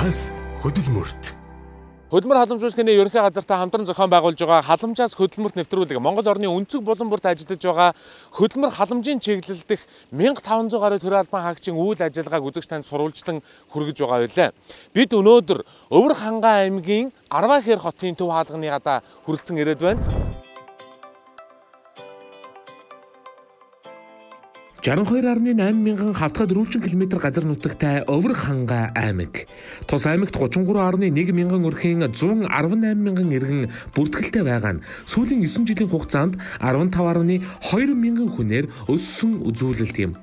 халамжаас хөдөлмөрт Хөдөлмөр халамжуулахны ерөнхий газартай хамтран зохион байгуулж байгаа халамжаас хөдөлмөрт нэвтрүүлэг Монгол орны өнцөг булан бүрт ажиллаж байгаа хөдөлмөр халамжийн чиглэл дэх 1500 гаруй төрийн албан хаагчийн үйл ажиллагааг үзэгч танд сурвалжлан хүргэж байгаа байлаа. Бид өнөөдөр Өвөр хангаан аймгийн Арвахэр хотын төв хаалганы гадаа хүрэлцэн ирээд байна. 62.8 мянган хавтгай дөрвөлжин км газар нутагтай Өвөр ханга аймаг. Тус аймагт 33.1 мянган өрхийн 118 мянган иргэн бүртгэлтэй байгаа нь сүүлийн 9 жилийн хугацаанд 15.2 мянган хүнээр өссөн үзүүлэлт юм.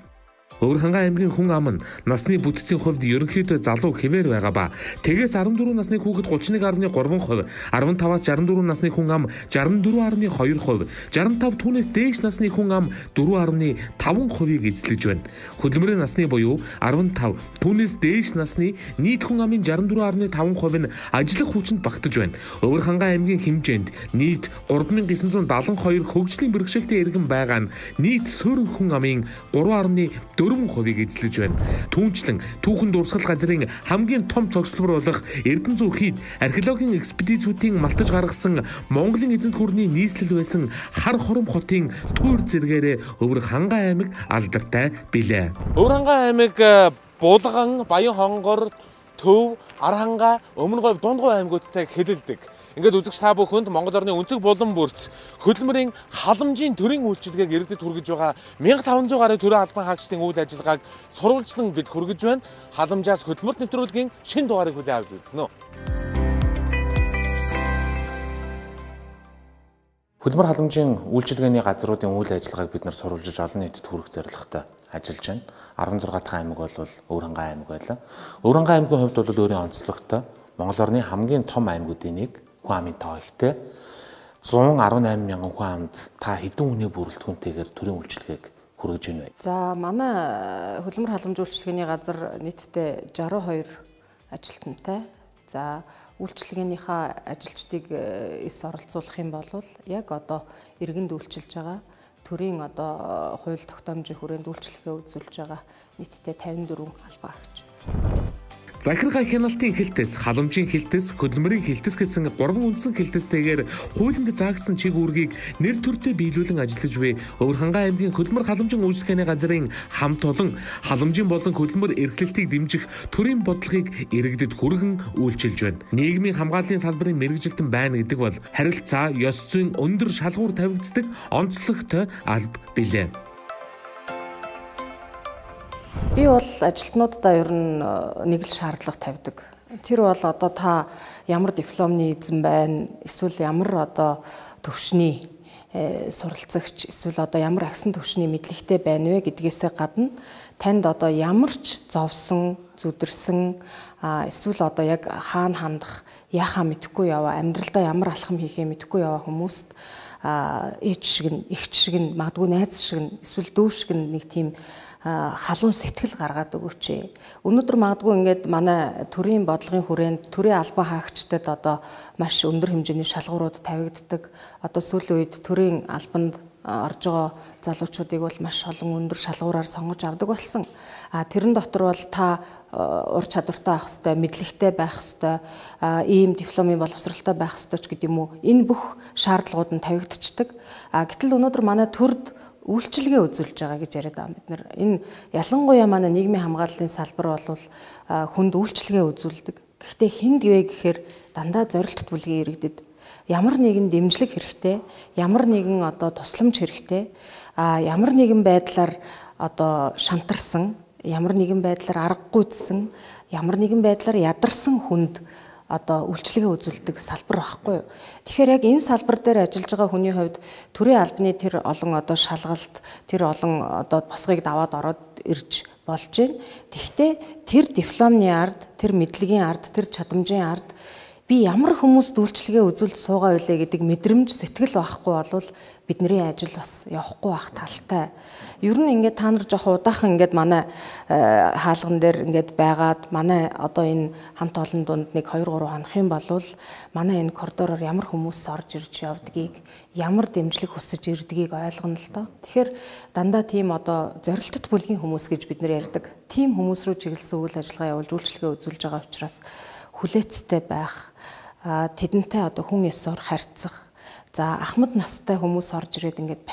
Өвөр хангаан аймгийн хүн ам нь насны бүтцийн хувьд ерөнхийдөө залуу хэвээр байгаа ба тэгээс 14 насны хүүхэд 31.3%, 15-аас 64 насны хүн ам 64.2%, 65 түүнээс дээш насны хүн ам 4.5%-ийг эзлэж байна. Хөдөлмөрийн насны буюу 15 түүнээс дээш насны нийт хүн амын 64.5% нь ажиллах хүчинд багтаж байна. Өвөр хангаан аймгийн хэмжээнд нийт 3972 хөгжлийн бэрхшээлтэй иргэн байгаа нь нийт суурин хүн амын 3.4 4%-ийг эзлэж байна. Түүнчлэн түүхэн дурсгал газрын хамгийн том цогцлбор болох Эрдэнэ зүүхийд археологийн экспедицүүдийн малтаж гаргасан Монголын эзэнт гүрний нийслэл байсан хар хором хотын туур зэрэгээрээ өвөр хангаан аймаг алдартай билээ. Өвөр хангаан аймаг э, Булган, Баян хонгор, Төв, Арханга, Өмнө говь, Дунд говь аймагуудтай хэлэлдэг. Ингээд үзэгч та бүхэнд Монгол орны өнцөг булан бүрт хөдөлмөрийн халамжийн төрийн үйлчилгээг иргэдэд хүргэж байгаа 1500 гаруй төрийн албан хаагчдын үйл ажиллагааг сурвалжлан бид хүргэж байна. Халамжаас хөдөлмөрт нэвтрүүлгийн шин дугаарыг хүлээн авч үзнэ. Хөдөлмөр халамжийн үйлчилгээний газруудын үйл ажиллагааг бид нар сурвалжиж олон нийтэд хүргэх зорилготой ажиллаж байна. 16 дахь аймаг бол Өврангай аймаг байлаа. Өврангай аймгийн хувьд бол өөрийн онцлогтой Монгол орны хамгийн том аймагуудын нэг хүн амын тоо ихтэй 118 мянган хүн амд та хэдэн хүний бүрэлдэхүүнтэйгээр төрийн үйлчилгээг хүргэж байна вэ? За манай э, хөдөлмөр халамж үйлчилгээний газар нийтдээ 62 ажилтнтай. За үйлчилгээнийхээ ажилчдыг э, эс оролцуулах юм бол яг одоо иргэнд үйлчилж байгаа төрийн одоо хууль тогтоомжийн хүрээнд үйлчлэгээ үзүүлж байгаа нийтдээ 54 албан агч. Захиргаа хяналтын хилтэс, халамжийн хилтэс, хөдөлмөрийн хилтэс гэсэн гурван үндсэн хилтэстэйгээр хуулинд заагдсан чиг үүргийг нэр төртөө биелүүлэн ажиллаж буй Өвөр хангаан аймгийн хөдөлмөр халамжийн үйлчлэгээний газрын хамт олон халамжийн болон хөдөлмөр эрхлэлтийг дэмжих төрийн бодлогыг иргэдэд хүргэн үйлчилж байна. Нийгмийн хамгааллын салбарын мэрэгжилтэн байна гэдэг бол харилцаа, ёс зүйн өндөр шалгуур тавигддаг онцлогтой алба билээ. Би бол ажилтнуудаа ер нь э, нэг л шаардлага тавьдаг. Тэр бол одоо та ямар дипломны эзэн байна, эсвэл ямар одоо төвшний э, суралцагч эсвэл одоо ямар агсан төвшний мэдлэгтэй байна вэ гэдгээсээ гадна танд одоо ямар ч зовсон, зүдэрсэн эсвэл одоо яг хаана хандах, яхаа мэдэхгүй яваа, амьдралдаа ямар алхам хийхээ мэдэхгүй яваа хүмүүст ээж шиг нь, эгч шиг нь, магадгүй найз шиг нь, эсвэл дүү шиг нь нэг тийм халуун сэтгэл гаргаад өгөөч. Өнөөдөр магадгүй ингээд манай төрийн бодлогын хүрээнд төрийн албан хаагчдад одоо маш өндөр хэмжээний шалгуурууд тавигддаг. Одоо сүүлийн үед төрийн албанд орж байгаа залуучуудыг бол маш олон өндөр шалгуураар сонгож авдаг болсон. А тэрэн дотор бол та ур чадвартай байх хэвээр, мэдлэгтэй байх хэвээр, ийм дипломын боловсралтай байх хэвээр ч гэдэг юм уу. Энэ бүх шаардлагууд нь тавигдчихдаг. А гэтэл өнөөдөр манай төрд үйлчилгээ үзүүлж байгаа гэж яриад байгаа. Бид нар энэ ялангуяа манай нийгмийн хамгааллын салбар бол хүнд үйлчилгээ үзүүлдэг. Гэхдээ хинд вэ гэхээр дандаа зорилтт бүлгийн иргэдэд ямар нэгэн дэмжлэг хэрэгтэй, ямар нэгэн одоо тусламж хэрэгтэй, а ямар нэгэн байдлаар одоо шантарсан, ямар нэгэн байдлаар аргагүйдсэн, ямар нэгэн байдлаар ядарсан хүнд одоо үйлчлэгээ үзүүлдэг салбар багхгүй юу. Тэгэхээр яг энэ салбар дээр ажиллаж байгаа хүний хувьд төрийн албаны тэр олон одоо шалгалт, тэр олон одоо босгыг даваад ороод ирж болж байна. Тэгвэл тэр дипломны ард, тэр мэдлэгийн ард, тэр чадамжийн ард би ямар хүмүүст үйлчлэгээ үзүүлж суугаа үлээ гэдэг мэдрэмж сэтгэл байхгүй болвол бидний ажил бас явахгүй байх талтай. Ер нь ингээд та нар жоох удаахан ингээд манай э, хаалган дээр ингээд байгаад манай одоо энэ хамт олон дунд нэг 2 3 хонох юм бол манай энэ коридороор ямар хүмүүс орж ирж явдгийг, ямар дэмжлэг хүсэж ирдгийг ойлгоно л доо. Тэгэхээр дандаа тийм одоо зорилттой бүлгийн хүмүүс гэж бид нэр ярьдаг. Тийм хүмүүс рүү чиглэсэн үйл ажиллагаа явуулж үйлчлэгээ үзүүлж байгаа учраас хүлээцтэй байх тэдэнтэй одоо хүн ёсоор харьцах. За ахмад настай хүмүүс орж ирээд ингээд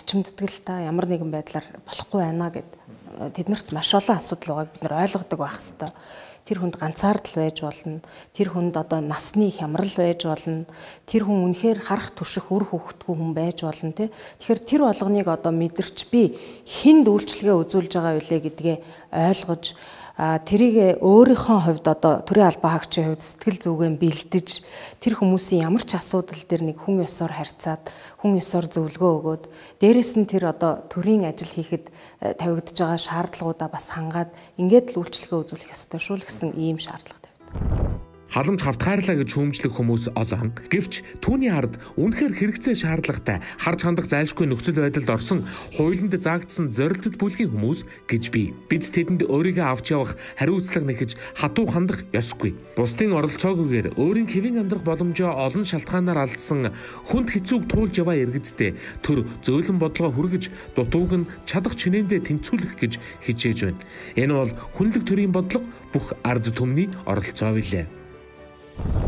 та ямар нэгэн байдлаар болохгүй байна гэд тэднэрт маш олон асуудал байгааг бид нар ойлгодог байх хэвээр. Тэр хүнд ганцаардал байж болно. Тэр хүнд одоо насны хямрал байж болно. Тэр хүн үнэхээр харах турших үр хөвгтгүй хүн байж болно тий Тэгэхээр тэр болгоныг одоо мэдэрч би хинд үйлчлэгээ үзүүлж байгаа үлээ гэдгээ ойлгож тэрийг өөрийнхөө хувьд одоо төрийн албаа хаагчийн хувьд сэтгэл зүгэн бэлдэж тэр хүмүүсийн ямар ч асуудал дээр нэг хүн ёсоор харьцаад хүн ёсоор зөвлөгөө өгөөд дээрэс нь тэр одоо төрийн ажил хийхэд э, тавигдж байгаа шаардлагуудаа бас хангаад ингээд л үйлчлэгээ үзүүлэх ёстой шүү л гэсэн ийм шаардлага тавьдаг халамж хавтгаарлаа гэж хүмжлэх хүмүүс олон. Гэвч түүний ард үнэхээр хэрэгцээ шаардлагатай харж хандах зайлшгүй нөхцөл байдалд орсон хуулинд заагдсан зорилттой бүлгийн хүмүүс гэж бий. Бид тэдэнд өөрийгөө авч явах хариуцлага нэхэж хатуу хандах ёсгүй. Бусдын оролцоогүйгээр өөрийн хэвийн амьдрах боломжоо олон шалтгаанаар алдсан хүнд хэцүүг туулж яваа иргэдтэй төр зөөлөн бодлого хүргэж дутууг нь чадах чинээндээ тэнцвүүлэх гэж хичээж байна. Энэ бол хүнлэг төрийн бодлого бүх ард түмний оролцоо билээ.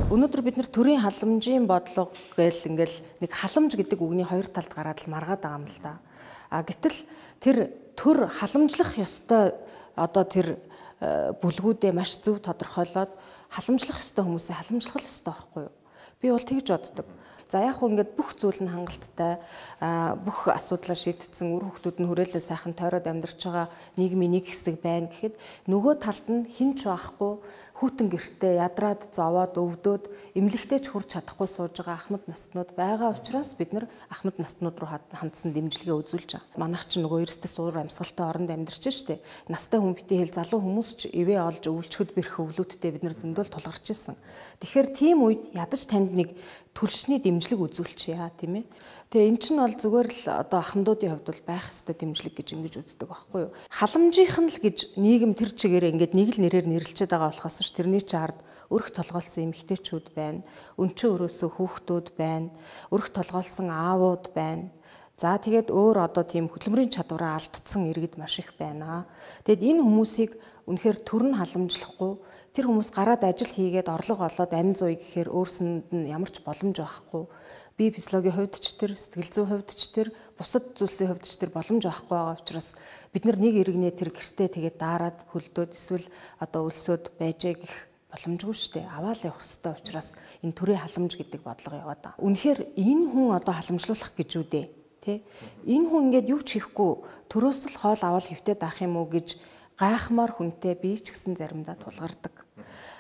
Өнөөдөр бид нэр төрийн халамжийн бодлого гээл ингээл нэг халамж гэдэг үгний хоёр талд гараад л маргаад байгаа юм л да. А гэтэл тэр төр халамжлах ёстой одоо тэр э, бүлгүүдээ маш зөв тодорхойлоод халамжлах ёстой хүмүүсээ халамжлах ёстой байхгүй юу? Би бол тэгж боддог. За яг хөө ингээд бүх зүйл нь хангалттай бүх асуудлаа шийдтсэн үр хөвгтүүд нь хүрээлээ сайхан тойроод амьдарч байгаа нийгмийн нэг хэсэг байна гэхэд нөгөө талд нь хинч байхгүй хүүтэн гэртээ ядраад зовоод өвдөөд эмнэлэгтэй ч хүрч чадахгүй сууж байгаа ахмад настнууд байгаа учраас бид нар ахмад настнууд руу хандсан дэмжлэгээ үзүүлж байгаа. Манайх ч нөгөө эрсдэл суур амьсгалтай оронд амьдарч штэ. Настай хүн битээ хэл залуу хүмүүс ч ивэ олж өвлчөхөд бэрх өвлүүдтэй бид нар зөндөл тулгарч исэн. Тэгэхээр тийм үед ядаж танд нэг түлшний дэмжлэг үзүүлчихъя тийм ээ. Тэгээ эн чинь бол зүгээр л одоо ахмадуудын хувьд бол байх ёстой дэмжлэг гэж ингэж үздэг байхгүй юу. Халамжийнх нь л гэж нийгэм тэр чигээр ингээд нэг л нэрээр нэрлэлчээд байгаа болохоос ш тэрний чи ард өрх толгоолсон эмэгтэйчүүд байна. Өнчөө өрөөсөө хүүхдүүд байна. Өрх толгоолсон аавууд байна. За тэгээд өөр одоо тийм хөдөлмөрийн чадвараа алдсан иргэд маш их байна. Тэгэд энэ хүмүүсийг үнэхээр төр нь халамжлахгүй тэр хүмүүс гараад ажил хийгээд орлого олоод амин зуй гэхээр өөрсөнд нь ямар ч боломж байхгүй. Бие физиологийн хувьд ч тэр сэтгэл зүйн хувьд ч тэр бусад зүйлсийн хувьд ч тэр боломж байхгүй байгаа учраас бид нар нэг иргэнээ тэр гэртээ тэгээд даарад хөлдөөд эсвэл одоо өлсөд байжээ гэх боломжгүй шүү дээ. Аваал явах хэрэгтэй учраас энэ төрийн халамж гэдэг бодлого яваад байгаа. Үнэхээр энэ хүн одоо халамжлуулах гэж үү дээ тий. Энэ хүн ингээд юу ч хийхгүй төрөөс л хоол аваад хөвтөд авах юм уу гэж гайхмаар хүнтэй би ч гэсэн заримдаа тулгардаг.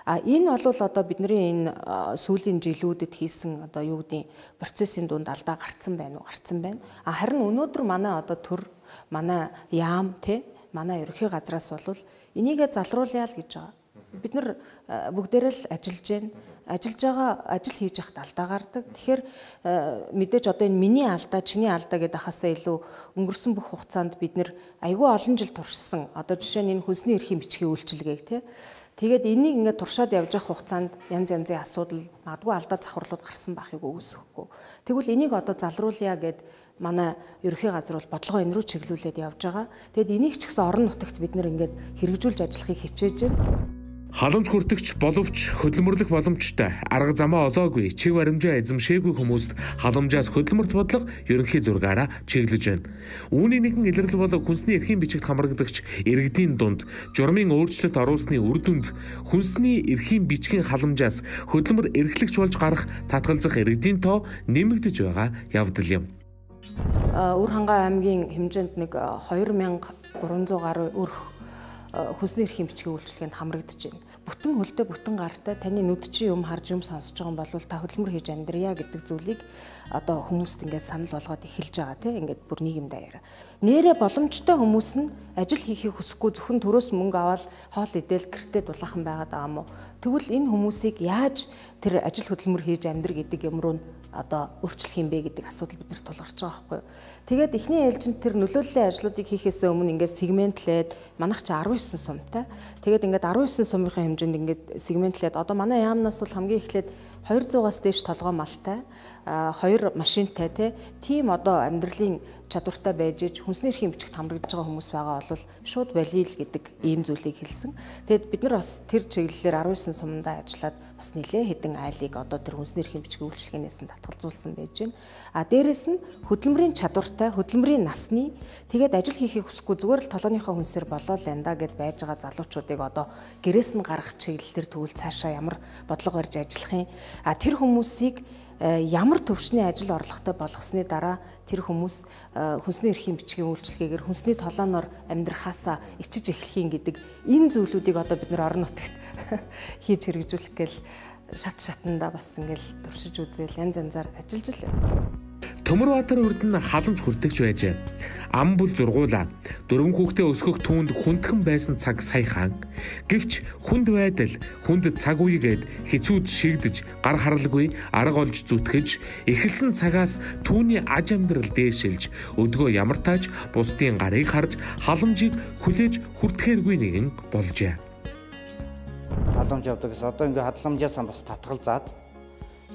А энэ бол одоо бидний энэ сүүлийн жилүүдэд хийсэн одоо юу гэдгийг процессын дунд алдаа гарцсан байна уу? Гарцсан байна. А харин өнөөдөр манай одоо төр манай яам тий манай ерөнхий газраас бол энийгээ залруулъя л гэж байгаа бид нар бүгдээрээ л ажиллаж байна. Ажиллаж байгаа ажил хийж явахд алдаа гардаг. Тэгэхээр мэдээж одоо энэ миний алдаа, чиний алдаа гэдэг хасаа илүү өнгөрсөн бүх хугацаанд бид нэр айгүй олон жил туршсан. Одоо жишээ нь энэ хүнсний эрхийн бичгийн үйлчилгээг тий. Тэгээд энийг ингээд туршаад явж явах хугацаанд янз янзын асуудал, магадгүй алдаа завхарлууд гарсан байхыг үгүйсэхгүй. Тэгвэл энийг одоо залруулъя гэд манай ерөнхий газар бол бодлогоо энэ рүү чиглүүлээд явж байгаа. Тэгэд энийг ч гэсэн орон нутагт бид нэр ингээд хэрэгжүүлж ажиллахыг хичээж байна. Халамж хүртэгч боловч хөдөлмөрлөх боломжтой арга замаа олоогүй чиг баримжаа эзэмшээгүй хүмүүст халамжаас хөдөлмөрт бодлого ерөнхий зургаараа чиглэж байна. Үүний нэгэн илэрлэл бол хүнсний эрхийн бичигт хамрагдагч иргэдийн дунд журмын өөрчлөлт оруулсны үр дүнд хүнсний эрхийн бичгийн халамжаас хөдөлмөр эрхлэгч болж гарах татгалзах иргэдийн тоо нэмэгдэж байгаа явдал юм. Үр хангаа аймгийн хэмжээнд нэг 2300 гаруй өрх хүнсний эрхийн бичгийн үйлчлэгэнд хамрагдаж байна. Бүтэн хөлдөө бүтэн гартай таны нүдчийн юм харж юм сонсож байгаа юм бол та хөдөлмөр хийж амьдрья гэдэг зүйлийг одоо хүмүүст ингээд санал болгоод эхэлж байгаа тийм ингээд бүр нийгэм даяар. Нэрэ боломжтой хүмүүс нь ажил хийхийг хүсэхгүй зөвхөн төрөөс мөнгө аваад хоол идээл гэртээ дулаахан байгаад байгаа мó. Тэгвэл энэ хүмүүсийг яаж тэр ажил хөдөлмөр хийж амьдр гэдэг юм руу одоо өөрчлөх юм бэ гэдэг асуудал биднэрт тулгарч байгаа байхгүй. Тэгээд эхний ээлжинд тэр нөлөөллийн ажлуудыг хийхээс өмнө ингээд сегментлээд манайх чи 19 сумтай. Тэгээд ингээд 19 сумынхаа хэмжээнд ингээд сегментлээд одоо манай яамнаас бол хамгийн эхлээд 200-аас дээш толгой малтай, хоёр машинтай тийм одоо амьдралын чадвартай байж иж хүнсний эрхийн бичигт хамрагдж байгаа хүмүүс байгаа бол шууд валил гэдэг ийм зүйлийг хэлсэн. Тэгэд бид нар бас тэр чиглэлээр 19 сумдаа ажиллаад бас нэлээ хэдэн айлыг одоо тэр хүнсний эрхийн бичиг үйлчлэгээнээс нь татгалзуулсан байж байна. А дээрэс нь хөдөлмөрийн чадвартай, хөдөлмөрийн насны тэгээд ажил хийхийг хүсэхгүй зүгээр л толгойнхоо хүнсээр болоо л янда гэд байж байгаа залуучуудыг одоо гэрээс нь гарах чиглэлээр тэгвэл цаашаа ямар бодлого барьж ажиллах юм. А тэр хүмүүсийг ямар төвшний ажил орлоготой болгосны дараа тэр хүмүүс э, хүнсний эрхийн бичгийн үйлчлэгээр хүнсний толооноор амьдрахаасаа ичиж эхлэхийн гэдэг энэ зүйлүүдийг одоо бид нар орон нутагт хийж хэрэгжүүлэх гээл шат шатанда бас ингээл туршиж үзээл янз янзаар ажиллаж л байна. Төмөрбаатар үрд нь халамж хүрдэгч байжээ. Ам бүл зургуулаа. Дөрвөн хүүхдээ өсгөх түүнд хүндхэн байсан цаг саяхан. Гэвч хүнд байдал, хүнд цаг үегээд хизүүд шигдэж, гар харалгүй, арга олж зүтгэж, эхэлсэн цагаас түүний аж амьдрал дээшилж, өдгөө ямар тааж бусдын гарыг харж, халамжийг хүлээж хүртэхэргүй нэгэн болжээ. Халамж явдаг гэсэн одоо ингээ хадламжаас бас татгалзаад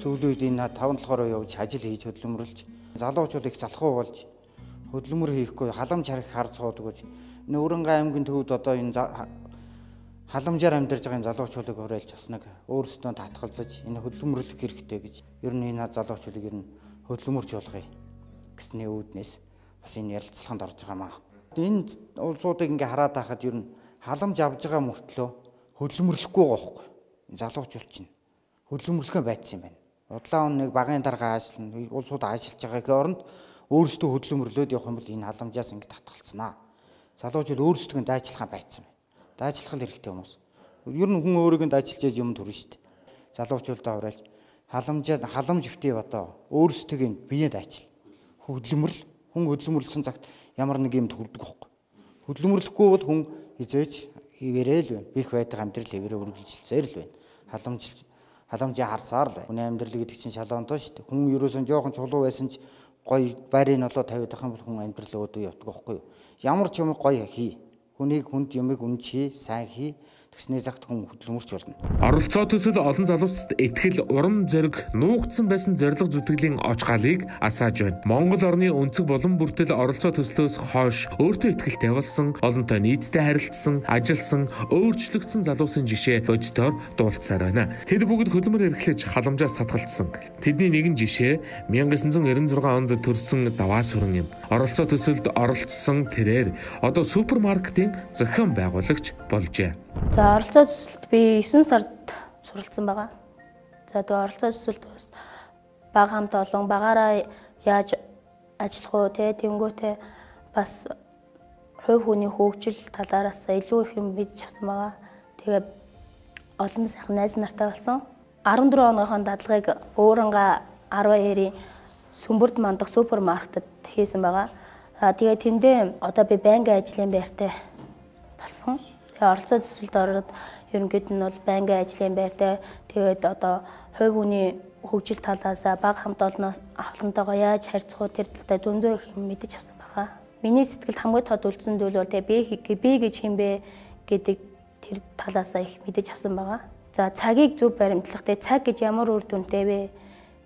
сүүлийн үед энэ 5 толгороо явж ажил хийж хөдөлмөрлж залуучууд их залхуу болж хөдөлмөр хийхгүй халамж харих хар энэ Өрөнгө аймгийн төвд одоо энэ халамжаар амьдарж байгаа залуучуудыг уриалж авснаг өөрсдөө татгалзаж энэ хөдөлмөрлөх хэрэгтэй гэж ер нь энэ залуучуудыг ер нь хөдөлмөрч болгоё гэсний үүднээс бас энэ ярилцлаганд орж байгаа маа. Энэ улсуудыг ингээ хараад байхад ер нь халамж авж байгаа мөртлөө хөдөлмөрлөхгүй байгаа хөөхгүй. Залуучууд чинь хөдөлмөрлөхөө байцсан юм байна удлаа он нэг багын дарга ажиллана улсууд ажиллаж байгаагийн оронд өөрсдөө хөдөлмөрлөөд явах юм бол энэ халамжаас ингэ татгалцсанаа. Залуучууд өөрсдөө дайчлахаа байцсан байна. Дайчлах хэрэгтэй хүмүүс. Ер нь хүн өөрийгөө дайчилж юм төрнө шүү дээ. Залуучуудаа уриалж халамжаад халамж битээ одоо өөрсдөө биеэ дайчил. Хөдөлмөрл хүн хөдөлмөрлсөн цагт ямар нэг юм төрдөг байхгүй. Хөдөлмөрлөхгүй бол хүн хизээч хിവэрэл байна. Бих байдаг амьдрал хിവэрэ үргэлжилсээр л байна. Халамжилж халамжаа харсаар л байна. Хүний амьдрал гэдэг чинь шалгоонтой шүү дээ. Хүн ерөөсөн жоохон чулуу байсан ч гоё байрыг нолоо тавиад ах юм бол хүн амьдрал өөдөө явдаг байхгүй юу? Ямар ч юм гоё хий. Хүнийг хүнд юмыг үнч хий, сайн хий Тэгснээ загт хүн хөдөлмөрч болно. Оролцоо төсөл олон залуучд ихтгэл урам зориг нуугдсан байсан зориг зүтгэлийн очгаалыг асааж байна. Монгол орны өнцөг болон бүртэл оролцоо төслөөс хойш өөртөө ихтгэлтэй болсон, олонтой нийтдээ харилцсан, ажилласан, өөрчлөгдсөн залуусын жишээ бодитоор дуулцсаар байна. Тэд бүгд хөдөлмөр эрхлэж халамжаас татгалцсан. Тэдний нэгэн жишээ 1996 онд төрсэн даваа сүрэн юм. Оролцоо төсөлд оролцсон тэрээр одоо супермаркетын зохион байгуулагч болжээ. За оролцоо төсөлд би 9 сард суралцсан байгаа. За тэгээ оролцоо төсөлд бас бага хамт олон багаараа яаж ажиллах уу те тэнгүүтээ бас хувь хүний хөгжил талаараас илүү их юм мэдж авсан байгаа. Тэгээ олон сайхан найз нартай болсон. 14 оныхон дадлагыг өөрөнгө 12-ийн Сүмбэрд мандах супермаркетад хийсэн байгаа. Аа тэгээ тэндээ одоо би байнгын ажлын байртай болсон. Тэгээ оролцоо төсөлд ороод ерөнхийд нь бол байнгын ажлын байртай тэгээд одоо хувь хүний хөгжил талаас баг хамт олноос олонтойгоо яаж харьцах уу тэр талтай зөндөө их юм мэдэж авсан байгаа. Миний сэтгэлд хамгийн тод үлдсэн зүйл бол тэгээ би би гэж хэм бэ гэдэг тэр талаас их мэдэж авсан байгаа. За цагийг зөв баримтлах те цаг гэж ямар үр дүнтэй вэ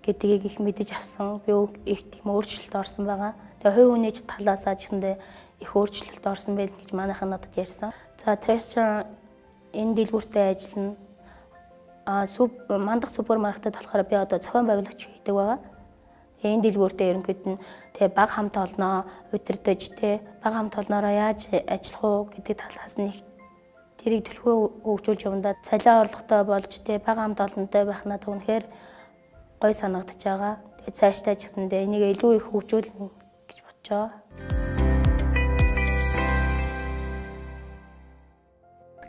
гэдгийг их мэдэж авсан. Би их тийм өөрчлөлт орсон байгаа. Тэгээ хувь хүний талаас ажиндээ их өөрчлөлт орсон байл гэж манайхан надад ярьсан. За Terstron энэ дэлгүүртээ ажиллана. А суп мандах супермаркетад болохоор би одоо зохион байгуулагч хийдэг байгаа. Энэ дэлгүүртээ ерөнхийд нь тэгээ баг хамт олноо удирдах тэ баг хамт олноороо яаж ажиллах уу гэдэг талаас нь их тэрийг төлхөө хөгжүүлж явандаа цалиа орлоготой болж тэ баг хамт олонтой байх надад үнэхээр гой санагдаж байгаа. Тэгээ цаашдаа ч гэсэндээ энийг илүү их хөгжүүлнэ гэж бодож байгаа.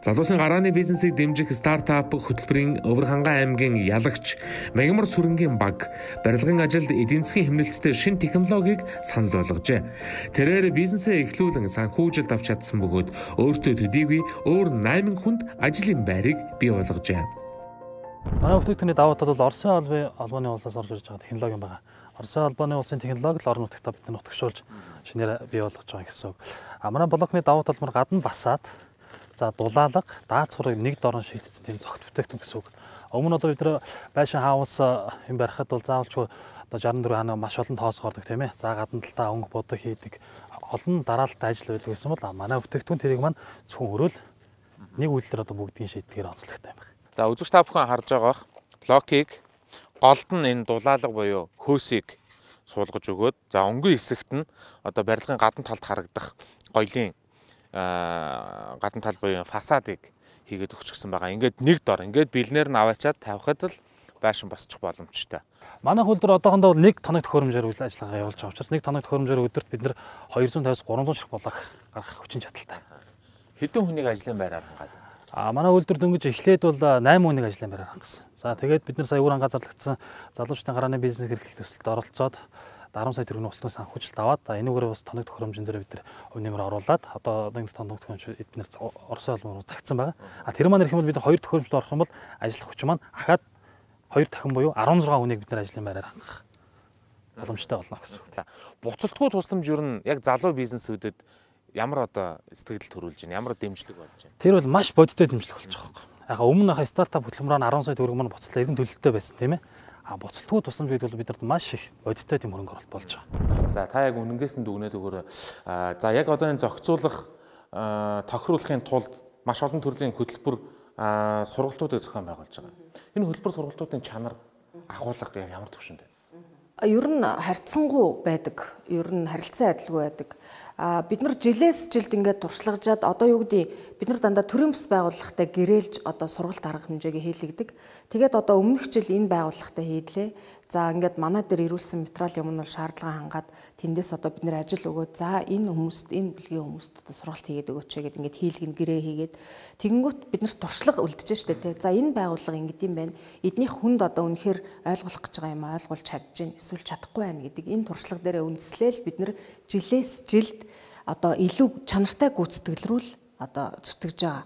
Залуусын гарааны бизнесийг дэмжих стартап хөтөлбөрийн Өвөр хангай аймгийн ялагч Мягмар сүрэнгийн баг барилгын ажилд эдийн засгийн хэмнэлттэй шин технологиг санал болгожээ. Тэрээр бизнесээ эхлүүлэн санхүүжилт авч чадсан бөгөөд өөртөө төдийгүй өөр 8 хүнд ажлын байрыг бий болгожээ. Манай бүтээгдэхүүний давуу тал бол Оросын албаны албаны улсаас орж ирж байгаа технологи юм байна. Оросын албаны улсын технологи л орон нутагтаа бид нутагшуулж шинээр бий болгож байгаа гэсэн үг. А манай блокны давуу тал мөр гадна басаад За дулаалга, дац сурыг нэг дорн шийдсэн тийм зогт бүтээгдэхүүн гэсэн үг. Өмнө одоо бид нар байшин хаус юм барихад бол заавалчгүй одоо 64 хана маш олон тоос гордог тийм ээ. За гадна талтаа өнгө будаг хийдэг. Олон дараалттай ажил байдаг гэсэн бол манай бүтээгдэхүүн тэрийг маань зөвхөн өрөөл нэг үйлдэл одоо бүгдийн шийдгээр онцлогтой юм байна. За үзэгч та бүхэн харж байгаа блокийг голд нь энэ дулаалга буюу хөөсийг суулгаж өгөөд за өнгөн хэсэгт нь одоо барилгын гадна талд харагдах гоёлын гадна тал буюу фасадыг хийгээд өгчихсэн байгаа. Ингээд нэг дор ингээд бэлнээр нь аваачаад тавихад л байшин босчих боломжтой. Манай хөлдөр одоохондоо бол нэг тоног төхөөрөмжөөр үйл ажиллагаа явуулж байгаа учраас нэг тоног төхөөрөмжөөр өдөрт бид нэр 250-аас 300 ширхэг болоог гаргах хүчин чадалтай. Хэдэн хүнийг ажлын байраар хангаад? А манай хөлдөр дөнгөж эхлээд бол 8 хүнийг ажлын байраар хангасан. За тэгээд бид нар сая үр ангаазарлагдсан залуучдын гарааны бизнес хэрэглэх төсөлд оролцоод 10 сая төгрөгийн устгах санхүүжилт аваад за энүүгээр бас тоног төхөөрөмжн дээр бид нар өв нэмэр оруулаад одоо нэг тоног төхөөрөмж эднэр Орос улмаар загцсан байгаа. А тэр маань ирэх юм бол бид 2 төхөөрөмжт орох юм бол ажиллах хүч маань ахаад 2 дахин буюу 16 хүнийг бид нар ажлын байраар хангах боломжтой болно гэсэн үг. Буцалтгүй тусламж юу н яг залуу бизнесүүдэд ямар одоо сэтгэл төрүүлж байна? Ямар дэмжлэг болж байна? Тэр бол маш бодиттой дэмжлэг болж байгаа юм. Яг өмнө хаа стартап хөтөлмөрөөр 10 сая төгрөг маань буцлаа эрен төлөлттэй байсан тийм ээ. А буцалтгүй тусламж гэдэг бол бидэнд маш их бодиттой тийм хөрөнгө оруулалт болж байгаа. За та яг үнэнгээс нь дүгнээд өгөөрэй. За яг одоо энэ зохицуулах тохируулахын тулд маш олон төрлийн хөтөлбөр сургалтуудыг зохион байгуулж байгаа. Энэ хөтөлбөр сургалтуудын чанар агуулга ямар төвшөнд байна? Ер нь харьцангуй байдаг. Ер нь харилцан адилгүй байдаг. А бид нар жилээс жилд ингээд туршлагажаад одоо юу гэдэг бид нар дандаа төрийн бас байгууллагатай гэрээлж одоо сургалт арга хэмжээгээ хийлэгдэг. Тэгээд одоо өмнөх жил энэ байгууллагатай хийдлээ. За ингээд манай дээр ирүүлсэн материал юм нь бол шаардлага хангаад тэндээс одоо бид нэр ажил өгөөд за энэ хүмүүст энэ бүлгийн хүмүүст одоо сургалт хийгээд өгөөч гэдэг ингээд хийлгэн гэрээ хийгээд тэгэнгүүт бид нарт туршлага үлдэж штэ тэ. За энэ байгууллага ингэдэм юм байна. Эднийх хүнд одоо үнэхээр ойлгох гэж байгаа юм ойлгуулж чадж гин эсвэл чадахгүй байна гэдэг энэ туршлага дээрээ үндэслээл бид нар жилээс жилд одоо илүү чанартай гүйцэтгэл рүү л одоо зүтгэж байгаа.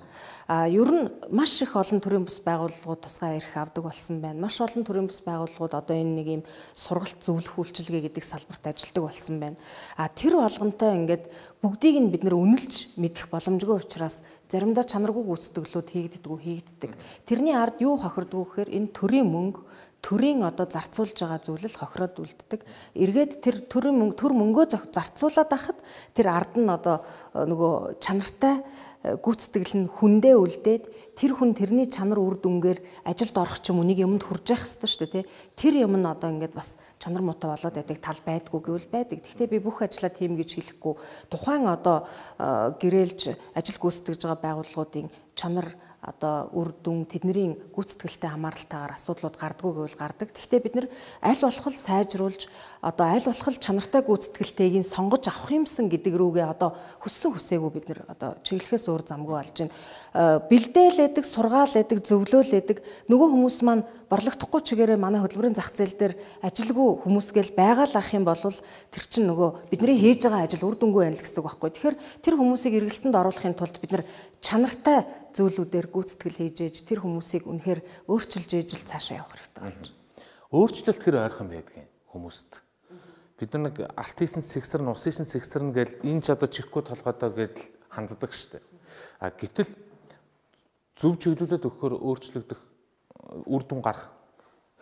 А ер нь маш их олон төрлийн бас байгууллагууд тусгай ирэх авдаг болсон байна. Маш олон төрлийн бас байгууллагууд одоо энэ нэг юм сургалт зөвлөх үйлчилгээ гэдэг салбарт ажилладаг болсон байна. А тэр болгонтой ингээд бүгдийг нь бид нэр үнэлж мэдэх боломжгүй учраас заримдаа чанаргүй гүйцэтгэлүүд хийгддэг хийгддэг. Тэрний ард юу хохирдгоо гэхээр энэ төрийн мөнгө төрийн одоо зарцуулж байгаа зүйл л хохироод үлддэг. Эргээд тэр төрийн мөнгө төр мөнгөө зарцуулаад байхад тэр ард нь одоо э, нөгөө чанартай э, гүйцэтгэл нь хүндээ үлдээд тэр хүн тэрний чанар үр дүнгээр ажилд орох ч юм уу нэг юмд хүрж явах хэрэгтэй шүү дээ тий. Тэр юм нь одоо ингээд бас чанар муутай болоод байдаг тал байдгүй гэвэл байдаг. Гэхдээ би бүх ажлаа тийм гэж хэлэхгүй. Тухайн одоо э, гэрээлж ажил гүйцэтгэж байгаа байгууллагуудын чанар одоо үр дүн тэдний гүйцэтгэлтэй хамааралтайгаар асуудлууд гардггүй гэвэл гардаг. Гэхдээ бид нэр аль болох сайжруулж одоо аль болох чанартай гүйцэтгэлтэйг сонгож авах юмсан гэдэг рүүгээ одоо хүссэн хүсээгүй бид нэр одоо чиглэхээс өөр замгүй болж байна. Э, бэлдээлээдэг, сургаалээдэг, зөвлөөлээдэг нөгөө хүмүүс маань борлогдохгүй чигээрээ манай хөдөлмөрийн зах зээл дээр ажилгүй хүмүүс гээл байгаал ах юм бол тэр чинь нөгөө бидний хийж байгаа ажил үр дүнгүй байна л гэсэн үг байхгүй. Тэгэхээр тэр хүмүүсийг эргэлтэнд оруулахын тулд бид нар чанартай зүйлүүдээр гүйцэтгэл хийж ээж тэр хүмүүсийг үнэхээр өөрчилж ээж л цаашаа явах хэрэгтэй болж байна. Өөрчлөлт хэр ойрхон байдгийг хүмүүст. Бид нар нэг алт хийсэн сэгсэр нь ус хийсэн сэгсэр нь гэл энэ ч одоо чихгүй толгойдоо гэдэл ханддаг штеп. А гэтэл зөв чиглүүлээд өгөхөөр өөрчлөгдөх үр дүн гарах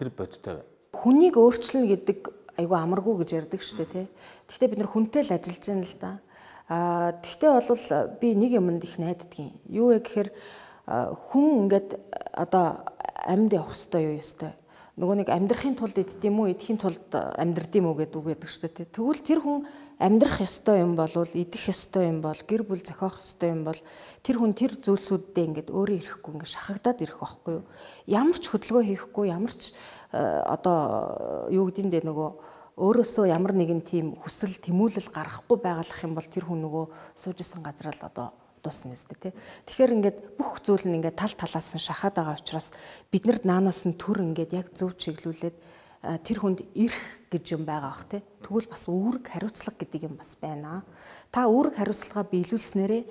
хэр бодтой вэ? Хүнийг өөрчлөнө гэдэг айгүй амаргүй гэж ярьдаг штеп тий. Гэхдээ бид нар хүнтэй л ажиллаж байна л да. Аа тэгтээ бол би нэг юмд их найддгийн. Юу вэ гэхээр хүн ингээд одоо амьд явах хэвээр юу ёстой. Нөгөө нэг амьдрахын тулд иддэм үү, идэхийн тулд амьдрдэм үү гэдэг үг байдаг шүү дээ. Тэгвэл тэр хүн амьдрах ёстой юм бол идэх ёстой юм бол гэр бүл зохиох ёстой юм бол тэр хүн тэр зүйлсүүддээ ингээд өөрөө ирэхгүй ингээд шахагдаад ирэх байхгүй юу? Ямар ч хөдөлгөөн хийхгүй, ямар ч одоо юу гэдээ нөгөө өөрөөсөө ямар нэгэн тийм хүсэл тэмүүлэл гаргахгүй байгалах юм бол тэр хүн нөгөө суужсэн газраа л одоо дуусна үстэй тий. Тэгэхээр ингээд бүх зүйл нь ингээд тал талаас нь шахаад байгаа учраас бид нарт наанаас нь төр ингээд яг зөв чиглүүлээд тэр хүнд ирэх гэж юм байгаа бах тий. Тэгвэл бас үүрэг хариуцлага гэдэг юм бас байна. Та үүрэг хариуцлагаа биелүүлснээрээ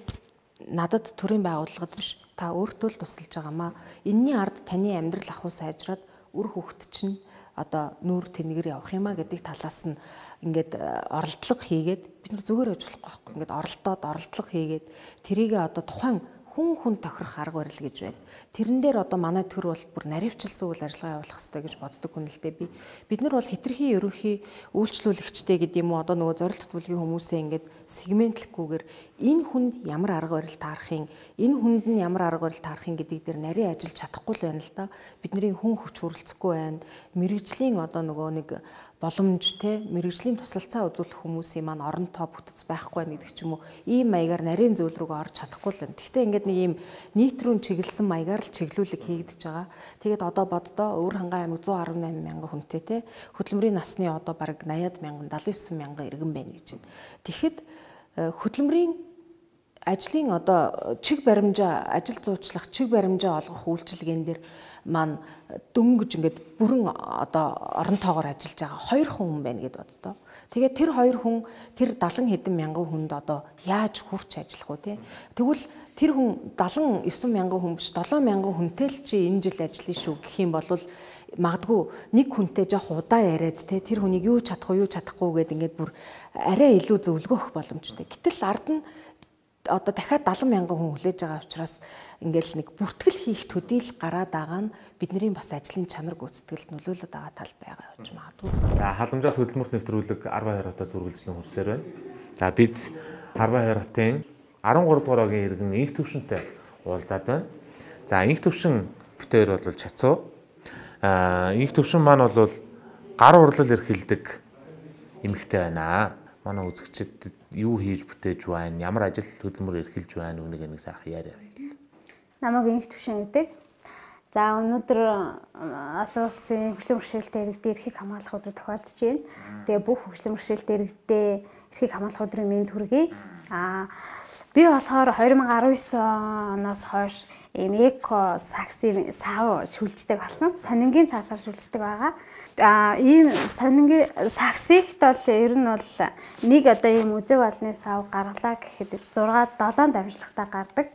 надад төрийн байгууллагад биш та өөртөө л тусалж байгаамаа. Энийний ард таны амьдрал ахуй сайжраад үр хөвгт чинь одоо нүүр тэнгэр явах юмаа гэдэг талаас нь ингээд оролдлого хийгээд бид нар зүгээр ажиллахгүй байхгүй. Ингээд оролдоод оролдлого хийгээд тэрийгээ одоо тухайн хүн хүн тохирох арга барил гэж байна. Тэрэн дээр одоо манай төр бол бүр наривчлсан үйл ажиллагаа явуулах хэрэгтэй гэж боддог хүн л дээ би. Бид нар бол хитрхи ерөнхий үйлчлүүлэгчтэй гэдэг юм уу одоо нөгөө зорилт төлгийн хүмүүсээ ингээд сегментлэхгүйгээр энэ хүнд ямар арга барил таарахын, энэ хүнд нь ямар арга барил таарахын гэдэг дээр нарийн ажиллаж чадахгүй л байна л да. Бидний хүн хүч хүрэлцэхгүй байна. Мэргэжлийн одоо нөгөө нэг боломж те мэрэгжлийн тусалцаа үзүүлэх хүмүүсийн маань оронтой бүтэц байхгүй байх гэдэг ч юм уу ийм маягаар нарийн зөвл рүүгээ орж чадахгүй л байна. Гэхдээ ингээд нэг ийм нийт рүү чиглэсэн маягаар л чиглүүлэг хийгдэж байгаа. Тэгээд одоо боддоо Өвөр хангай аймаг 118 мянган хүнтэй те хөдөлмөрийн насны одоо бараг 80-ад мянган 79 мянган иргэн байна гэж байна. Тэгэхэд э, хөдөлмөрийн ажлын одоо чиг баримжаа ажил зуучлах чиг баримжаа олгох үйлчилгээн дээр маань дөнгөж ингээд бүрэн одоо оронтойгоор ажиллаж байгаа хоёр хүн байна гэд боддоо. Тэгээд тэр хоёр хүн тэр 70 хэдэн мянган хүнд одоо яаж хурч ажиллах вэ те? Тэгвэл тэр хүн 79 мянган хүн биш 7 мянган хүнтэй л чи энэ жил ажиллая шүү гэх юм бол магадгүй нэг хүнтэй жоох удаа яриад те тэр хүнийг юу чадах уу юу чадахгүй гэд ингээд бүр арай илүү зөвлөгөөх боломжтой. Гэтэл ард нь одоо дахиад 70 мянган хүн хүлээж байгаа учраас ингээл нэг бүртгэл хийх төдийл гараад байгаа нь бидний бас ажлын чанар гүйцэтгэлд нөлөөлөд байгаа тал байгаа гэж магадгүй. За халамжаас хөдөлмөрт нэвтрүүлэг 12 хотоос үргэлжлэн хурсээр байна. За бид 12 хотын 13 дугаар огийн иргэн инх төвшөнтэй уулзаад байна. За инх төвшин битээр бол чацуу. Аа инх төвшин маань бол гар урлал эрхэлдэг эмэгтэй байна. Манай үзэгчдэд юу хийж бүтээж байна, ямар ажил хөдөлмөр эрхэлж байна үнийг нэг сайхан яриа хэл. Намайг инх төвшин гэдэг. За өнөөдөр олон улсын хөгжлийн бэрхшээлтэй иргэдэд эрхийг хамгаалах өдөр тохиолдож байна. Тэгээ бүх хөгжлийн бэрхшээлтэй иргэдэд эрхийг хамгаалах өдрийн мэнд хүргэе. Аа би болохоор 2019 оноос хойш ийм эко саксын сав шүлждэг болсон. Сонингийн цаасаар шүлждэг байгаа ийм сонингийн саксигт бол ер нь бол нэг одоо ийм үзэг болны сав гаргалаа гэхэд 6 7 дамжлагтай гардаг.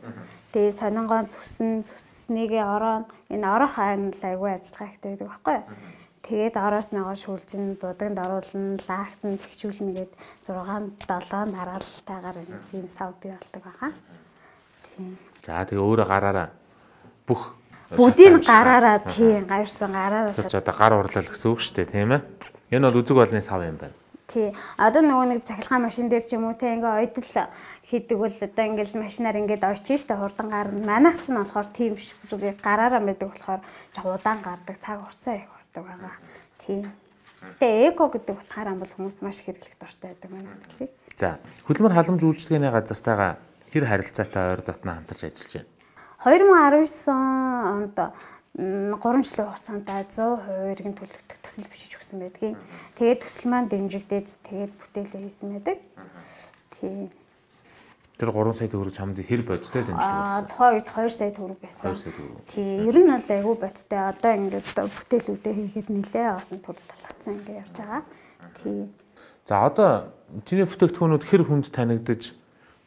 Тэгээ сонингоо зүсэн зүснийгээ ороо энэ орох хайн л айгүй ажиллагаа ихтэй байхгүй юу? Тэгээд ороос нөгөө шүүлжин дудагд оруулна, лагтан тэгчүүлнэ гээд 6 7 дараалтайгаар ийм сав бий болдог байгаа. Тийм. За тэгээ өөрөө гараараа бүх Бүгдийг гараараа тийм гайрсан гараараа. Тэр одоо гар урлал гэсэн үг шүү дээ, тийм ээ. Энэ бол үзэг болны сав юм байна. Тий. Одоо нөгөө нэг цахилгаан машин дээр ч юм уу те ингээ ойдол хийдэг бол одоо ингээл машинаар ингээд ойчин штэ хурдан гарна. Манайх ч нь болохоор тийм зүгээр гараараа мэддэг болохоор жоо удаан гардаг цаг хугацаа их ордог байгаа. Тийм. Тэгээ эко гэдэг утгаараа бол хүмүүс маш хэрэглэх дуртай байдаг байна гэхлийг. За, хөдөлмөр халамж үйлчлэгээний газартайгаа хэр харилцаатай ойр дотно хамтарч ажиллаж байна? 2019 онд 3 жилийн хугацаанд 100% иргэн төлөгдөх төсөл бичиж өгсөн байдгийг. Тэгээд төсөл маань дэмжигдээд тэгээд бүтээлээ хийсэн байдаг. Тийм. Тэр 3 сая төгрөг чамд хэр бодтой дэмжлэг байсан? Аа, тухайн үед 2 сая төгрөг байсан. 2 сая төгрөг. Тийм, ер нь бол айгүй бодтой. Одоо ингээд бүтээлүүдээ хийхэд нэлээ олон төрөл болгоцсон ингээд явж байгаа. Тийм. За одоо чиний бүтээгдэхүүнүүд хэр хүнд танигдаж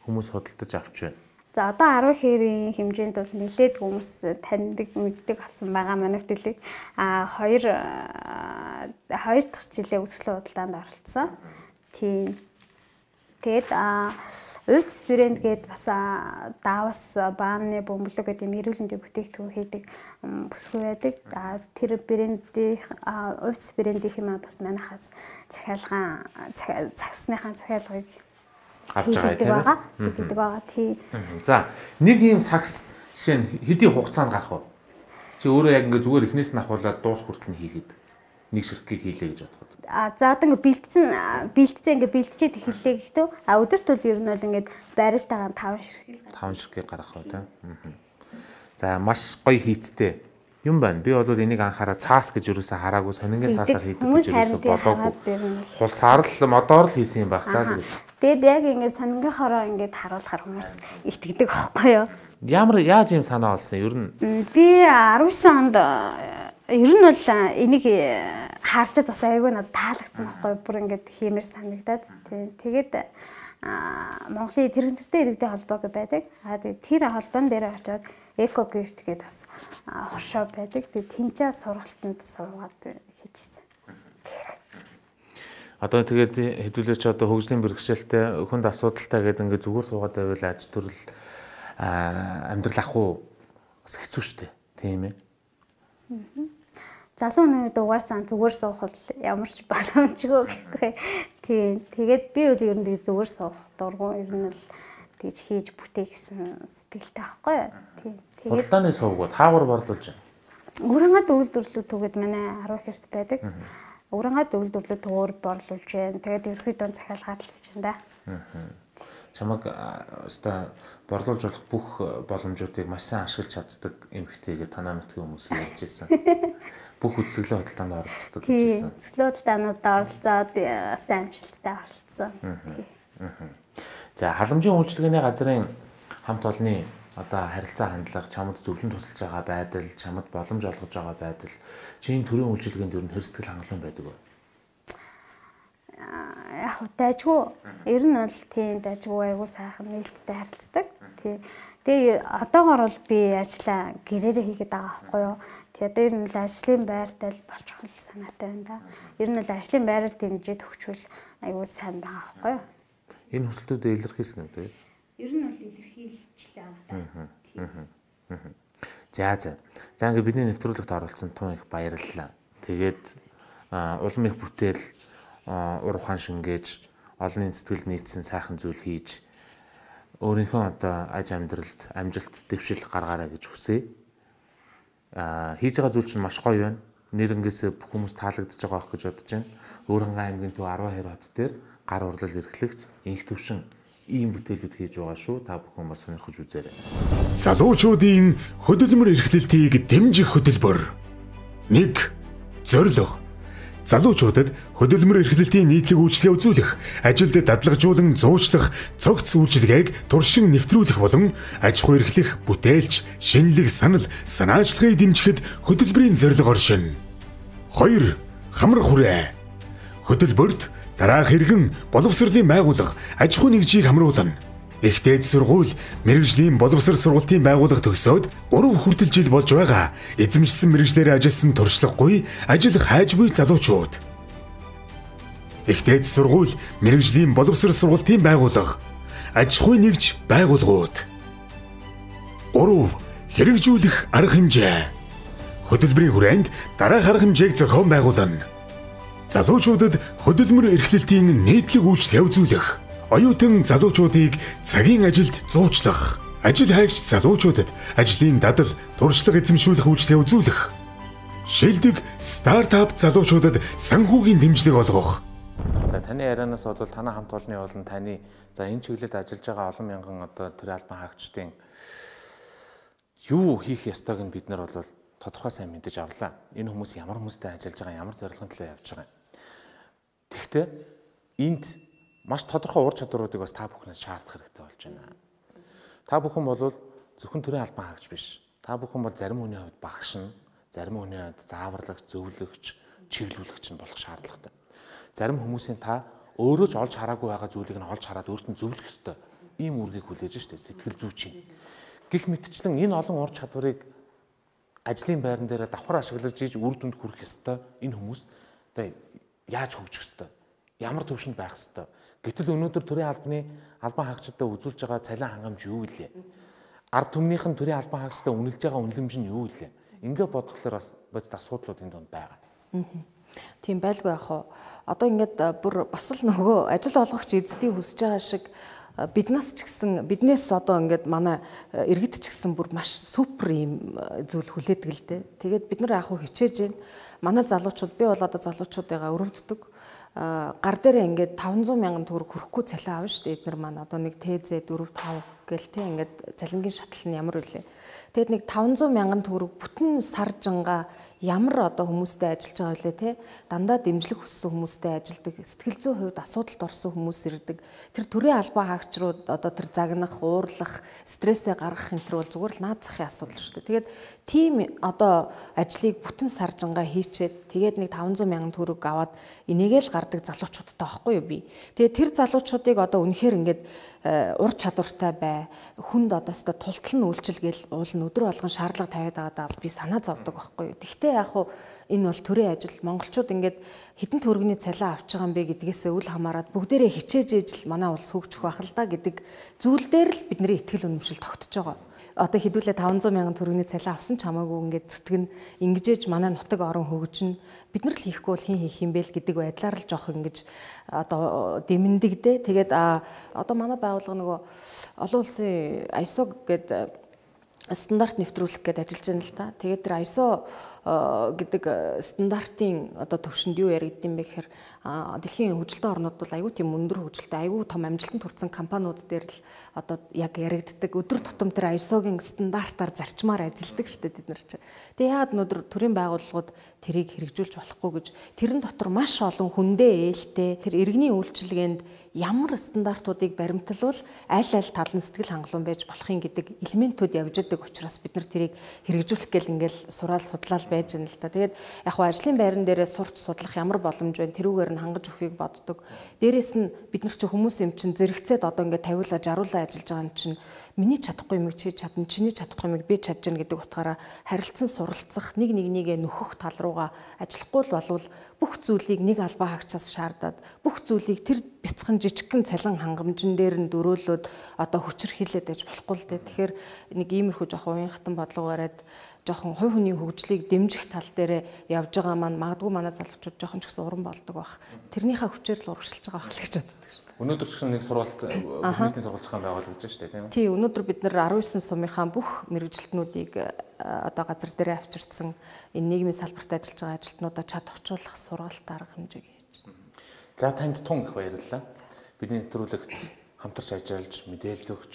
хүмүүс худалдаж авч байна? За одоо 10 хэрийн хэмжээнд бол нэлээд хүмүүс таньдаг мэддэг болсон байгаа манай хөтөлийг а 2 2 дахь жилийн өсгөл худалдаанд оролцсон. Тийм. Тэгээд а Өвц брэнд гээд бас Давас бааны бөмбөлөг гэдэг эрүүлэндийн бүтээгдэхүүн хийдэг бүсгүй байдаг. А тэр брэндийн Өвц брэндийнх юм бас манайхаас захиалгаан цагсныхаа захиалгыг авч байгаа тийм ээ. Хийдэг байгаа тий. За нэг ийм сакс жишээ нь хэдийн хугацаанд гарах вэ? Чи өөрөө яг ингээ зүгээр эхнээс нь ахуулаад дуус хүртэл нь хийгээд нэг ширхгийг хийлээ гэж бодоход. А за одоо ингээ бэлдсэн бэлдсэн ингээ бэлдчихэд эхэллээ гэхдээ а өдөр тул ер нь бол ингээ байралтайгаа 5 ширхэг 5 ширхгийг гаргах уу тийм. За маш гоё хийцтэй юм байна. Би бол энийг анхаараа цаас гэж юусаа хараагүй сонингийн цаасаар хийдэг гэж юусаа бодоогүй. Хулсаар л модоор л хийсэн юм байх таа гэж. Тэгэд яг ингээд сонингийнхороо ингээд харуулахаар хүмүүс итгэдэг байхгүй юу? Ямар яаж юм санаа олсон? Ер нь би 19 онд ер нь бол энийг хаарчаад бас айгүй надад таалагдсан байхгүй? Бүр ингээд хиймэр санагдаад. Тэгээд Монголын тэрэгцэртэй иргэдийн холбоо гэдэг байдаг. Аа тэр холбоон дээр очиод эко гифт гэдэг бас хошоо байдаг. Тэгээд тэнцээ сургалтанд суугаад хийжсэн. Одоо тэгээд хэдүүлээч одоо хөгжлийн бэрхшээлтэй хүнд асуудалтай гэдэг ингээд зүгээр суугаад байвал аж төрөл амьдрал ах уу бас хэцүү шттэ. Тийм ээ. Залуу үед угаасаа зүгээр суухад ямар ч боломжгүй гэхгүй. Тийм. Тэгээд би бол ер нь зүгээр суух дургуун ер нь л тэгж хийж бүтээ гэсэн сэтгэлтэй байхгүй. Тийм. Худалдааны сувгууд хаагур борлуулж байна. Урангаад үйлдвэрлэлүүд төгөөд манай 10 хэрт байдаг. Урангаад үйлдвэрлэлүүд төгөөр борлуулж байна. Тэгээд ерөөхдөө захиалгаад л гэж байна да. Чамаг өстой борлуулж болох бүх боломжуудыг маш сайн ашиглаж чаддаг эмэгтэйгээ танаа нутгийн хүмүүс ярьж ирсэн. Бүх үзэсгэлэн хөдөлтанд оролцдог гэж хэлсэн. Үзэсгэлэн хөдөлтөнд оролцоод сайн амжилттай оролцсон. За халамжийн үйлчилгээний газрын хамт олонны одоо харилцаа хандлага чамд зөвлөн тусалж байгаа байдал, чамд боломж олгож байгаа байдал чинь төрийн үйлчилгээнд ер нь хэр сэтгэл хангалуун байдаг вэ? Яг дайжгүй. Ер нь бол тийм дайжгүй айгуу сайхан нээлттэй харилцдаг. Тий. Тэгээ одоогор бол би ажлаа гэрээрээ хийгээд байгаа байхгүй юу? Тэгээ одоо ер нь л ажлын байртай л болчих хэл санаатай байна да. Ер нь л ажлын байраар дэмжиж төгчвөл айгуу сайн байгаа байхгүй юу? Энэ хүсэлтүүдэд илэрхийлсэн үү? Ер нь бол илэрхийлж байгаа. За за. За ингээ бидний нэвтрүүлэгт оролцсон тун их баярлалаа. Тэгээд улам их бүтээл урухаан шингээж олонний сэтгэлд нийцсэн сайхан зүйл хийж өөрийнхөө одоо аж амьдралд амжилт дэвшил гаргаарай гэж хүсье. Аа хийж байгаа зүйл чинь маш гоё байна. Нэрэнгээс бүх хүмүүс таалагдж байгаа байх гэж бодож байна. Өөрөнгөө аймгийн төв 12 хот дээр гар урлал эрхлэгч инх төвшин ийм бүтээлүүд хийж байгаа шүү. Та бүхэн бас сонирхож үзээрэй. Залуучуудын хөдөлмөр эрхлэлтийг дэмжих хөтөлбөр. 1. Зорилго. Залуучуудад хөдөлмөр эрхлэлтийн нийтлэг үйлчлэгээ үзүүлэх, ажилд дадлагжуулан зуучлах, цогц үйлчилгээг туршин нэвтрүүлэх болон аж ахуй эрхлэх, бүтээлч, шинэлэг санал, санаачлагыг дэмжихэд хөтөлбөрийн зорилго оршин. 2. Хамар хүрээ. Хөтөлбөрт Дараах хэрэгэн боловсролын байгууллага аж ахуй нэгжийг хамруулна. Их дээд сургууль, мэрэгжлийн боловсрол сургалтын байгууллага төгсөөд 3 хүртэл жил болж байгаа эзэмшсэн мэрэгжлэрээ ажилласан туршлагагүй ажил хайжгүй залуучууд. Их дээд сургууль, мэрэгжлийн боловсрол сургалтын байгууллага аж ахуй нэгж байгууллагууд. 3. Хэрэгжүүлэх арга хэмжээ. Хөтөлбөрийн хүрээнд дараах арга хэмжээг зохион байгуулна залуучуудад хөдөлмөр эрхлэлтийн нийтлэг үйлчлэл үзүүлэх, оюутан залуучуудыг цагийн ажилд зуучлах, ажил хайгч залуучуудад ажлын дадал, туршлага эзэмшүүлэх үйлчлэл үзүүлэх, шилдэг стартап залуучуудад санхүүгийн дэмжлэг олгох. За таны ярианаас бол танай хамт олонны болон таны за энэ чиглэлд ажиллаж байгаа олон мянган одоо төр албан хаагчдын юу хийх ёстойг нь бид нар бол тодорхой сайн мэдэж авлаа. Энэ хүмүүс ямар хүмүүстэй ажиллаж байгаа, ямар зорилгын төлөө явж байгаа юм. Тэгэхдээ энд маш тодорхой ур чадваруудыг бас та бүхнээс шаардах хэрэгтэй болж байна. Та бүхэн бол зөвхөн төрийн албан хаагч биш. Та бүхэн бол зарим хүний хувьд багш нь, зарим хүний хувьд зааварлагч, зөвлөгч, чиглүүлэгч нь болох шаардлагатай. Зарим хүмүүсийн та өөрөө ч олж хараагүй байгаа зүйлийг нь олж хараад өөртөө зөвлөх ёстой. Ийм үүргийг хүлээж штэ сэтгэл зүйчийн. Гэх мэтчлэн энэ олон ур чадварыг ажлын байран дээр давхар ашиглаж иж үр дүнд хүрэх ёстой энэ хүмүүс одоо яаж хөгжих ёстой? Ямар төвшөнд байх ёстой? Гэтэл өнөөдөр төрийн албаны албан хаагчдад үзүүлж байгаа цалин хангамж юу вэ? Ард түмнийх нь төрийн албан хаагчдад үнэлж байгаа үнэлэмж нь юу вэ? Ингээ бодглохлоор бас бодит асуудлууд энэ донд байгаа. Тийм байлгүй яах вэ? Одоо ингээд бүр бас л нөгөө ажил олгогч эзэдийн хүсэж байгаа шиг биднээс ч гэсэн биднээс одоо ингээд манай иргэд ч гэсэн бүр маш супер юм зүйл хүлээдэг л дээ. Тэгээд бид нар яг хичээж байна. Манай залуучууд би бол одоо залуучуудыгаа өрөвддөг. гар дээрээ ингээд 500 мянган төгрөг хөрөхгүй цалин авна шүү дээ. Эднэр маань одоо нэг ТЗ 4 5 гэл те ингээд цалингийн шатал нь ямар үлээ. Тэгэд нэг 500 мянган төгрөг бүтэн саржинга ямар одоо хүмүүстэй ажиллаж байгаа вүлээ те? Дандаа дэмжлэг хүссэн хүмүүстэй ажилдаг сэтгэл зүйн хувьд асуудалд орсон хүмүүс ирдэг. Тэр төрийн албаа хаагчрууд одоо тэр загнах уурлах стрессээ гаргах төр бол зүгээр л наад захын асуудал шүү дээ. Тэгээд тийм одоо ажлыг бүтэн саржинга хийчээд тэгээд нэг 500 мянган төгрөг аваад энийгээ л гардаг залуучуудтай байхгүй юу би? Тэгээд тэр залуучуудыг одоо үнэхээр ингээд э, ур чадвартай бай. Хүнд одоо өстө тултал нь үйлчил гээл уул нь өдөр болгон шаардлага тавиад байгаадаа би санаа зовдөг байхгүй. Юу тэгтээ яг уу энэ бол төрийн ажил. Монголчууд ингээд хідэн төргөний цалин авч байгаа юм бэ гэдгээс үл хамааран бүгдээрээ хичээж ижил манай улс хөгжих байх л да гэдэг зүйл дээр л бидний ихтгэл үнэмшил тогтож байгаа. Одоо хэдүүлээ 500 мянган төгрөгийн цалин авсан ч хамаагүй ингээд зүтгэн ингэжээж манай нутаг орон хөгжин бид нар л хийхгүй бол хин хийх юм бэ л гэдэг байдлаар л жоох ингэж одоо дэмэндэгдээ. Тэгээд одоо манай байгууллага нөгөө олон улсын ISO гэдэг стандарт нэвтрүүлэх гээд ажиллаж байна л да. Тэгээд тэр ISO гэдэг стандартын одоо төвшөнд юу яригдсан бэ гэхээр дэлхийн хөгжилтэй орнууд бол аюу тийм өндөр хөгжилтэй аюу том амжилтанд хүрсэн компаниуд дээр л одоо яг яригддаг өдөр тутам тэр ISO-гийн стандартаар зарчмаар ажилладаг шүү дээ бид нар чинь. Тэгээ яагаад өнөөдөр төрийн байгууллагууд тэрийг хэрэгжүүлж болохгүй гэж тэрэн дотор маш олон хүндээ ээлтэй тэр иргэний үйлчилгээнд ямар стандартуудыг баримтлал аль аль тал нь сэтгэл хангалуун байж болохын гэдэг элементүүд явж байгаа учраас бид нар тэрийг хэрэгжүүлэх гэл ингээл сураал судлаал байж байна л да. Тэгээд яг хөө ажлын байран дээрээ сурч судлах ямар боломж байна тэрүүгээр нь хангаж өгөхийг боддог. Дээрээс нь бид нар чи хүмүүс юм чин зэрэгцээд одоо ингээд тавиулаа жаруулаа ажиллаж байгаа юм чин миний чадахгүй юм чи чадна чиний чадахгүй юм би чадж гэнэ гэдэг утгаараа харилцан суралцах нэг нэг нэгэ нөхөх тал руугаа ажиллахгүй л болвол бүх зүйлийг нэг албаа хаагчаас шаардаад бүх зүйлийг тэр бяцхан жижигхэн цалин хангамжин дээр нь дөрөөлөөд одоо хүчээр хилээд байж болохгүй л дээ. Тэгэхээр нэг иймэрхүү жоохон уян хатан бодлого бариад жоохон хувь хүний хөгжлийг дэмжих тал дээр явж байгаа маань магадгүй манай залуучууд жоохон ч гэсэн уран болдог бах. Тэрнийхээ хүчээр л урагшилж байгаа байх л гэж боддог шүү. Өнөөдөр ч нэг сургалт нийтийн сургалт зохион байгуулагдаж байна шүү дээ тийм үү? Тий, өнөөдөр бид нар 19 сумынхаа бүх мэрэгжилтнүүдийг одоо газар дээрээ авчирсан энэ нийгмийн салбарт ажиллаж байгаа ажилтнуудаа чад очуулах сургалт арга хэмжээг хийж байна. За танд тун их баярлалаа. Бидний нэвтрүүлэгт хамтарч ажиллаж мэдээлэл өгч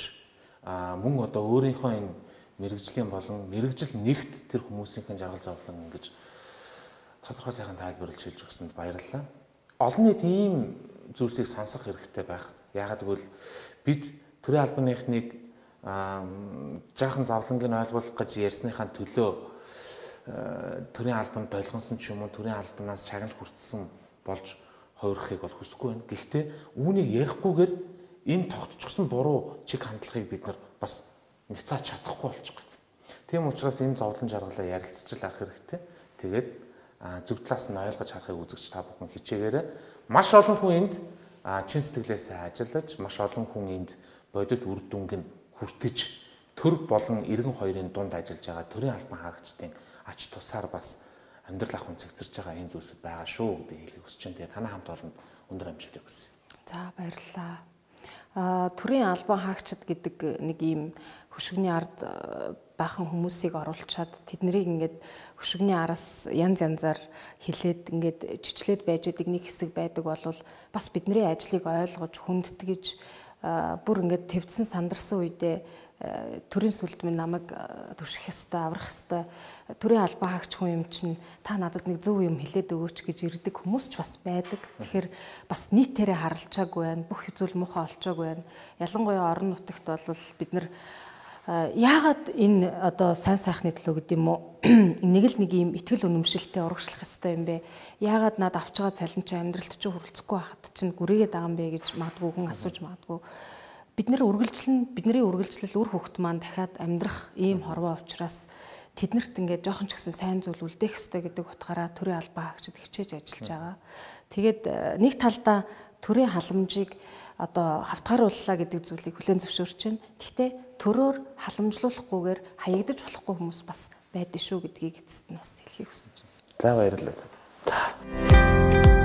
мөн одоо өөрийнхөө энэ мэрэгжлийн болон мэрэгжил нэгт тэр хүмүүсийн жаргал зовлон ингэж тодорхой сайхан тайлбарлаж хэлж өгсөнд баярлалаа. Олон нийт ийм зүйлсийг сансах хэрэгтэй байх. Яагаад гэвэл бид төрийн албаныхныг жаахан завлангийг ойлгуулах гэж ярьсныхаа төлөө төрийн албанд долгонсон ч юм уу төрийн албанаас чагнал хүртсэн болж хувирахыг бол хүсэхгүй байна. Гэхдээ үүнийг ярихгүйгээр энэ тогтчихсон буруу чиг хандлагыг бид нар бас няцааж чадахгүй болчих гээд. Тийм учраас энэ зовлон жаргалаа ярилцж л авах хэрэгтэй. Тэгээд зөв талаас нь ойлгож харахыг үзэгч та бүхэн хичээгээрэй. Маш олон хүн энд чин сэтгэлээсээ ажиллаж, маш олон хүн энд бодит үр дүнг нь хүртэж төр болон иргэн хоёрын дунд ажиллаж байгаа төрийн албан хаагчдын ач тусаар бас амьдрал ахуйн цэгцэрж байгаа энэ зүйлсүүд байгаа шүү гэдэг хэлхийг хүсэж байна. Тэгээ танай хамт олонд өндөр амжилт хүсье. За баярлалаа. А төрийн албан хаагчид гэдэг нэг ийм хөшгөний ард баахан хүмүүсийг оруулчаад тэднийг ингээд хөшгөний араас янз янзаар хилээд ингээд жичлээд байж байгаа нэг хэсэг байдаг болвол бас бидний ажлыг ойлгож хүндэтгэж бүр ингээд твдсэн сандарсан үедээ төрийн сүлд минь намайг түших ёстой, аврах ёстой. Төрийн албаа хаагч хүн юм чинь та надад нэг зөв юм хэлээд өгөөч гэж ирдэг хүмүүс ч бас байдаг. Тэгэхээр бас нийтээрээ харалчаагүй байна. Бүх зүйл муухай олчоогүй байна. Ялангуяа орон нутагт бол бид нар яагаад энэ одоо сайн сайхны төлөө гэдэг юм уу нэг л нэг юм ихтгэл үнэмшилтэй урагшлах ёстой юм бэ яагаад над авч байгаа цалин чи амьдралт чи хүрэлцэхгүй байхад чинь гүрээгээд байгаа юм бэ гэж магадгүй хүн асууж магадгүй бид нэр үргэлжлэн бидний үргэлжлэл үр хөвгт маань дахиад амьдрах ийм хорвоо учраас тэднэрт ингээд жоохон ч гэсэн сайн зүйл үлдээх ёстой гэдэг утгаараа төрийн албаа хаагчид хичээж ажиллаж байгаа. Тэгээд нэг талдаа төрийн халамжийг одоо хавтгаарууллаа гэдэг зүйлийг хүлээн зөвшөөрч байна. Гэхдээ төрөөр халамжлуулахгүйгээр хаягдаж болохгүй хүмүүс бас байдаг шүү гэдгийг эцэст нь бас хэлхийг хүсэж байна. За баярлалаа. За.